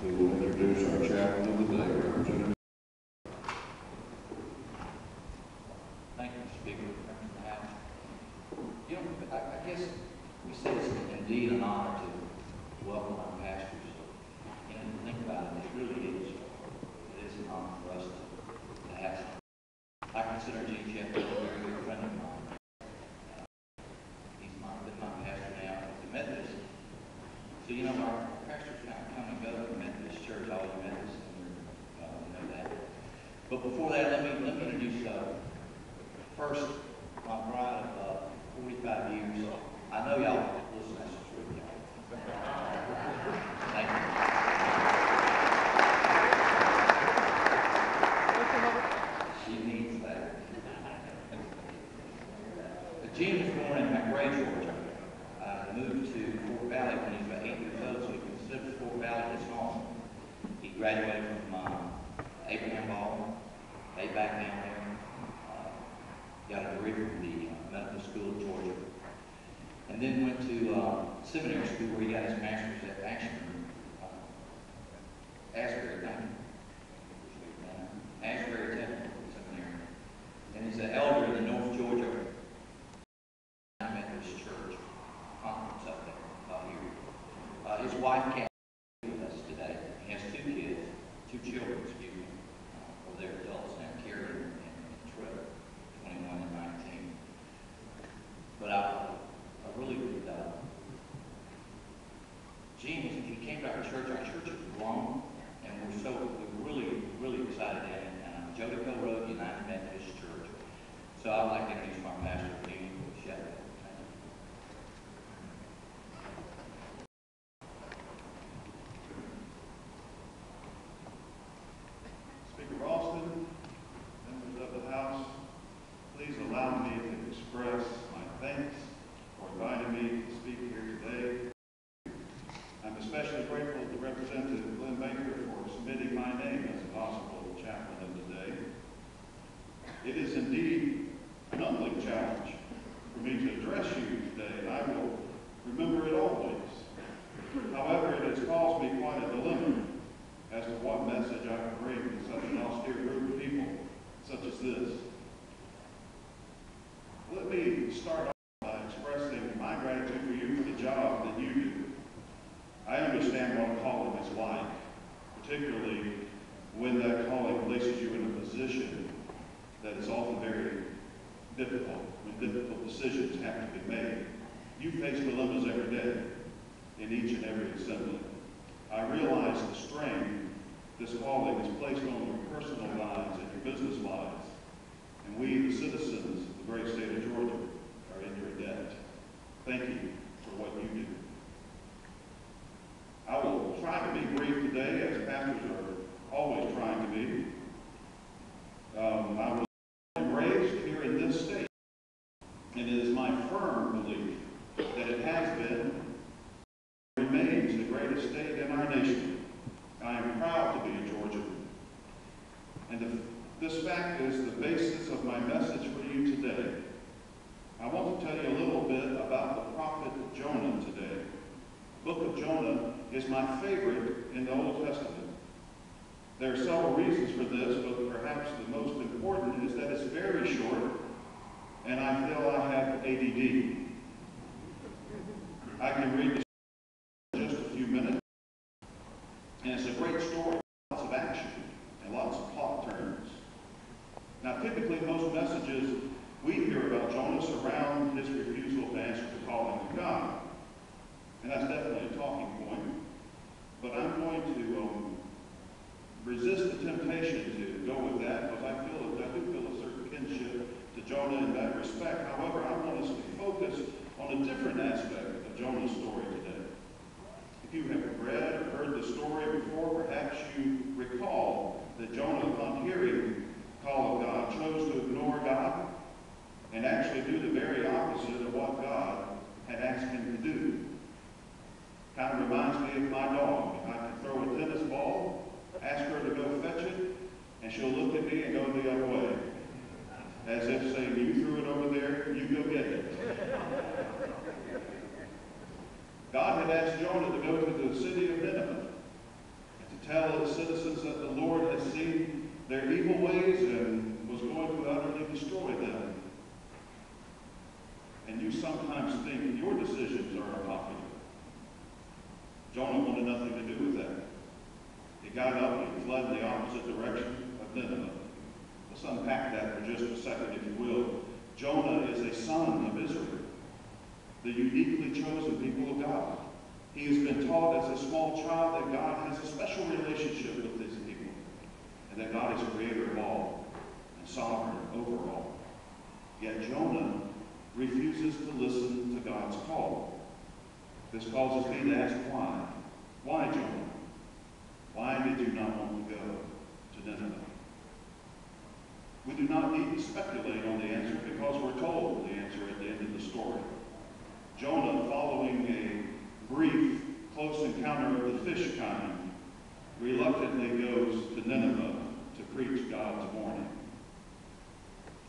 We will introduce our chaplain of the day, Representative School of Georgia. And then went to uh, seminary school where he got his master's at Ashburn, uh, Asbury, not like, particularly when that calling places you in a position that is often very difficult, when difficult decisions have to be made. You face dilemmas every day in each and every assembly. I realize the strain this calling is placed on your personal lives and your business lives, and we, the citizens of the great state of Georgia, are in your debt. Thank you for what you do. there are several reasons for this, but perhaps the most important is that it's very short, and I feel I have ADD. I can read to my dog. I can throw a tennis ball, ask her to go fetch it, and she'll look at me and go the other way. As if saying, you threw it over there, you go get it. God had asked Jonah to go to the city of Nineveh and to tell its citizens that the Lord had seen their evil ways and was going to utterly destroy them. And you sometimes think your decisions are about Jonah wanted nothing to do with that. He got up and he fled in the opposite direction of Nineveh. Let's unpack that for just a second, if you will. Jonah is a son of Israel, the uniquely chosen people of God. He has been taught as a small child that God has a special relationship with his people, and that God is creator of all and sovereign over all. Yet Jonah refuses to listen to God's call. This causes me to ask why. Why, Jonah? Why did you not want to go to Nineveh? We do not need to speculate on the answer because we're told the answer at the end of the story. Jonah, following a brief, close encounter of the fish kind, reluctantly goes to Nineveh to preach God's warning.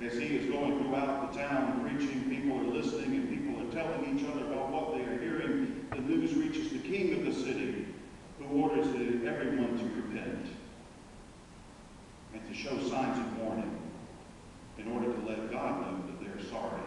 As he is going throughout the town preaching, people are listening and people are telling each other about what they are hearing. The news reaches the king of the city, who orders everyone to repent and to show signs of mourning in order to let God know that they are sorry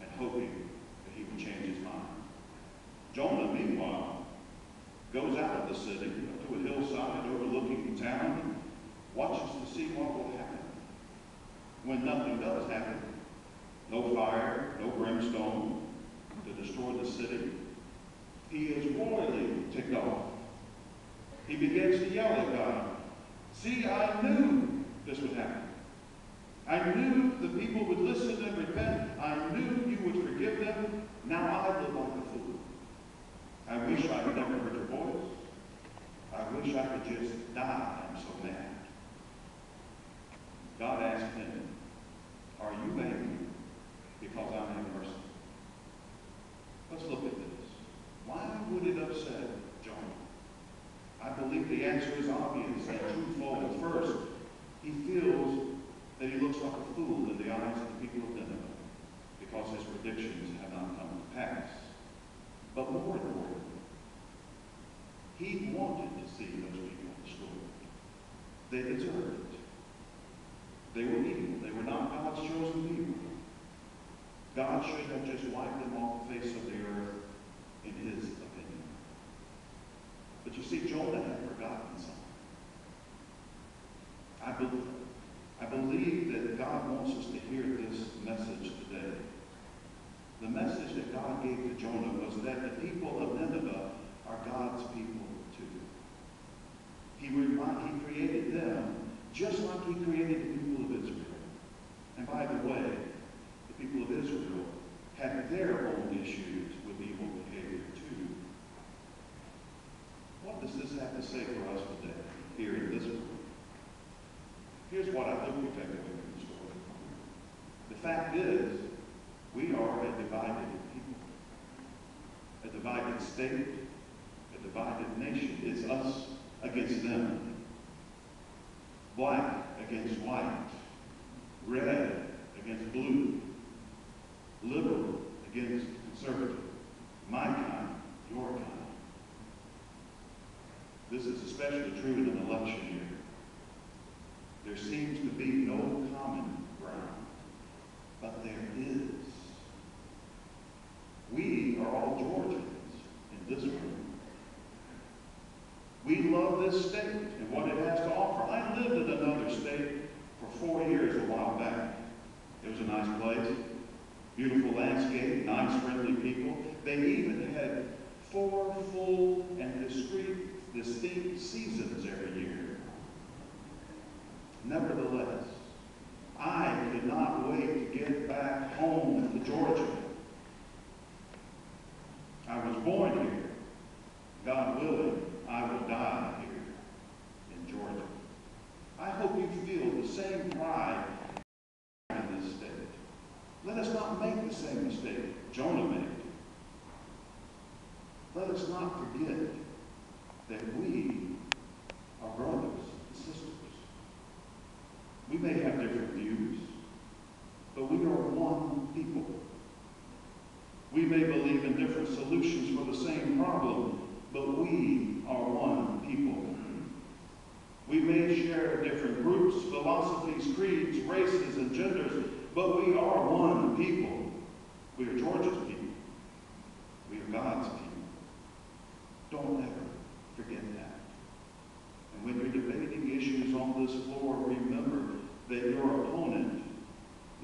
and hoping that he will change his mind. Jonah, meanwhile, goes out of the city to a hillside overlooking the town and watches to see what will happen. When nothing does happen, no fire, no brimstone to destroy the city, he is royally ticked off. He begins to yell at God, See, I knew this would happen. I knew the people would listen and repent. I knew you would forgive them. Now I look like a fool. I wish I had never heard your voice. I wish I could just die. I'm so mad. God asked him, Are you angry because I have mercy? Let's look at this. Why would it upset Jonah? I believe the answer is obvious and twofold. First, he feels that he looks like a fool in the eyes of the people of Nineveh because his predictions have not come to pass. But more importantly, he wanted to see those people destroyed. They deserved it. They were evil. They were not God's chosen people. God should have just wiped them off the face of the earth in his opinion. But you see, Jonah I believe, that God wants us to hear this message today. The message that God gave to Jonah was that the people of Nineveh are God's people too. He, remind, he created them just like he created the people of Israel. And by the way, the people of Israel had their own issues with evil behavior too. What does this have to say for us today, here in this room? Here's what I hope we take away from the story. The fact is, we are a divided people, a divided state, a divided nation. It's us against them. Black against white, red against blue, liberal against conservative, my kind, your kind. This is especially true in an election year. There seems to be no common ground, but there is. We are all Georgians in this room. We love this state and what it has to offer. I lived in another state for four years a while back. It was a nice place, beautiful landscape, nice, friendly people. They even had four full and discrete, distinct seasons every year. Nevertheless, I could not wait to get back home to Georgia. I was born here. God willing, I will die here in Georgia. I hope you feel the same pride in this state. Let us not make the same mistake Jonah made. Not forget that we are brothers and sisters. We may have different views, but we are one people. We may believe in different solutions for the same problem, but we are one people. We may share different groups, philosophies, creeds, races, and genders, but we are one people. We are Georgia's people. We are God's people. Don't ever forget that. And when you're debating issues on this floor, remember that your opponent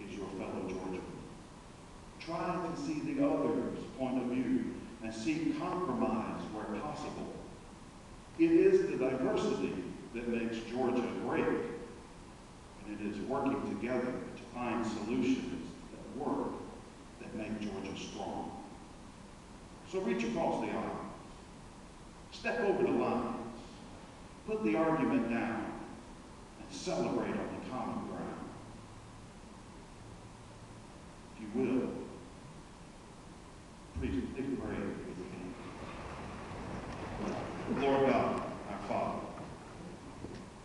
is your fellow Georgian. Try to see the other's point of view and seek compromise where possible. It is the diversity that makes Georgia great, and it is working together to find solutions that work that make Georgia strong. So reach across the aisle. Step over the lines. Put the argument down and celebrate on the common ground. If you will, please, please pray with me. Lord God, our Father,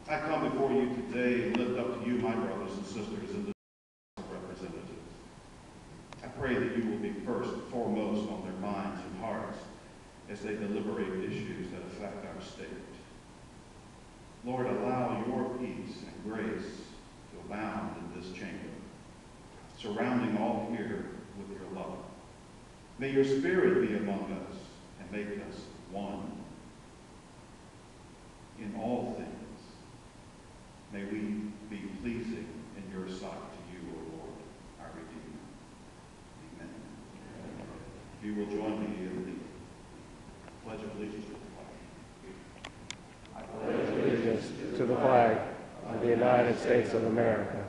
I come before you today and lift up to you my brothers and sisters in the House of Representatives. I pray that you will be first and foremost on their minds and hearts as they deliberate issues that affect our state. Lord, allow your peace and grace to abound in this chamber, surrounding here with your love. May your spirit be among us and make us one. In all things, may we be pleasing in your sight to you, O Lord, our Redeemer. Amen. If you will join me in the Pledge of Allegiance to the flag. allegiance to the flag of the United States of America